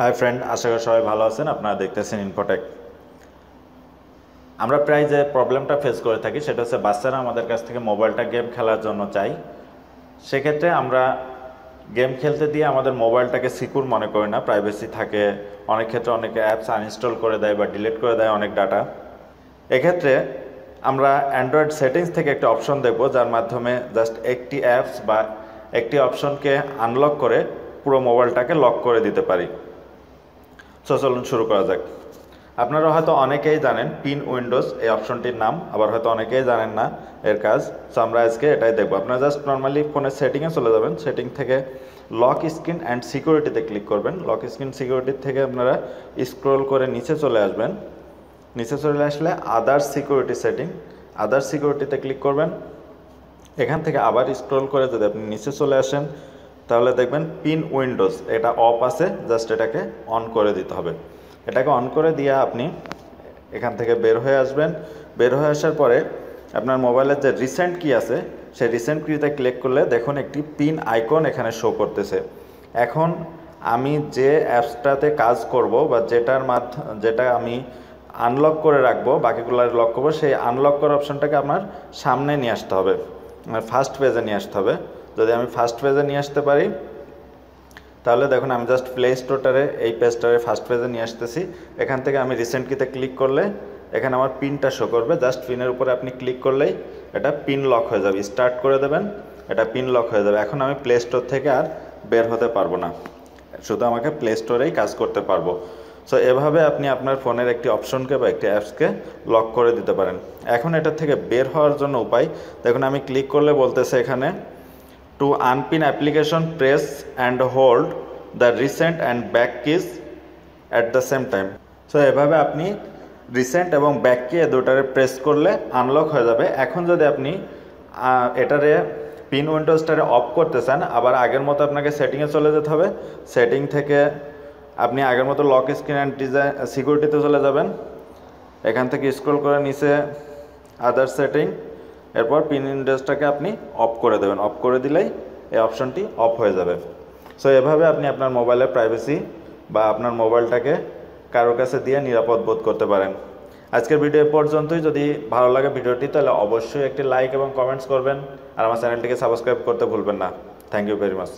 Hi friend আশা করি সবাই ভালো আছেন। আপনারা দেখতেছেন ইনফোটেক আমরা প্রায় যে প্রবলেমটা ফেস করে থাকি সেটা হচ্ছে বাচ্চারা আমাদের কাছ থেকে মোবাইলটা গেম খেলার জন্য চাই সেক্ষেত্রে আমরা গেম খেলতে দিয়ে আমাদের মোবাইলটাকে সিকিউর মনে করি না। প্রাইভেসি থাকে, অনেক ক্ষেত্রে অনেকে অ্যাপস আনইনস্টল করে দেয় বা ডিলিট করে দেয় অনেক ডাটা এক্ষেত্রে আমরা অ্যান্ড্রয়েড সেটিংস থেকে একটা অপশন দেখব, যার মাধ্যমে জাস্ট একটি অ্যাপস বা একটি অপশনকে আনলক করে পুরো মোবাইলটাকে লক করে দিতে পারি। সো চলুন শুরু করা যাক। আপনারা হয়তো অনেকেই জানেন পিন উইন্ডোজ এই অপশনটির নাম, আবার হয়তো অনেকেই জানেন না এর কাজ। সো আমরা আজকে এটাই দেখব। আপনারা জাস্ট নর্মালি ফোনের সেটিংয়ে চলে যাবেন। সেটিং থেকে লক স্ক্রিন অ্যান্ড সিকিউরিটিতে ক্লিক করবেন। লক স্ক্রিন সিকিউরিটি থেকে আপনারা স্ক্রল করে নিচে চলে আসবেন। নিচে চলে আসলে আদার সিকিউরিটি সেটিং আদার সিকিউরিটিতে ক্লিক করবেন। এখান থেকে আবার স্ক্রল করে যদি আপনি নিচে চলে আসেন তাহলে দেখবেন পিন উইন্ডোজ এটা অফ আছে জাস্ট এটাকে অন করে দিতে হবে। এটাকে অন করে দিয়ে আপনি এখান থেকে বের হয়ে আসবেন। বের হয়ে আসার পরে আপনার মোবাইলের যে রিসেন্ট কি আছে, সেই রিসেন্ট কিতে ক্লিক করলে দেখুন একটি পিন আইকন এখানে শো করতেছে। এখন আমি যে অ্যাপসটাতে কাজ করব বা যেটার মাধ্য, যেটা আমি আনলক করে রাখব, বাকিগুলো লক করব, সেই আনলক করার অপশনটাকে আপনার সামনে নিয়ে আসতে হবে। ফার্স্ট পেজে নিয়ে আসতে হবে। যদি আমি ফার্স্ট পেজে নিয়ে আসতে পারি, তাহলে দেখুন আমি জাস্ট প্লে স্টোরটারে এই পেজটারে ফার্স্ট পেজে নিয়ে আসতেছি। এখান থেকে আমি রিসেন্ট কিতে ক্লিক করলে এখানে আমার পিনটা শো করবে। জাস্ট পিনের উপরে আপনি ক্লিক করলেই এটা পিন লক হয়ে যাবে। স্টার্ট করে দেবেন, এটা পিন লক হয়ে যাবে। এখন আমি প্লে স্টোর থেকে আর বের হতে পারব না। শুধু আমাকে প্লে স্টোরেই কাজ করতে পারব। সো এভাবে আপনি আপনার ফোনের একটি অপশনকে বা একটি অ্যাপসকে লক করে দিতে পারেন। এখন এটা থেকে বের হওয়ার জন্য উপায়, দেখুন আমি ক্লিক করলে বলতেছে এখানে to unpin application press and hold the recent and back keys at the same time so এভাবে আপনি রিসেন্ট এবং ব্যাক কি দুটারে প্রেস করলে আনলক হয়ে যাবে। এখন যদি আপনি এটারে পিন উইন্ডোজটারে অফ করতে চান, আবার আগের মতো আপনাকে সেটিংয়ে চলে যেতে হবে। সেটিং থেকে আপনি আগের মতো লক স্ক্রিন অ্যান্ড ডিজাইন সিকিউরিটিতে চলে যাবেন। এখান থেকে স্ক্রল করে নিচে আদার সেটিং এরপর পিন ইন্ডেক্সটাকে আপনি অফ করে দেবেন। অফ করে দিলেই এই অপশনটি অফ হয়ে যাবে। সো এভাবে আপনি আপনার মোবাইলের প্রাইভেসি বা আপনার মোবাইলটাকে কারোর কাছে দিয়ে নিরাপদ বোধ করতে পারেন। আজকের ভিডিও পর্যন্তই। যদি ভালো লাগে ভিডিওটি, তাহলে অবশ্যই একটি লাইক এবং কমেন্টস করবেন। আর আমার চ্যানেলটিকে সাবস্ক্রাইব করতে ভুলবেন না। Thank you very much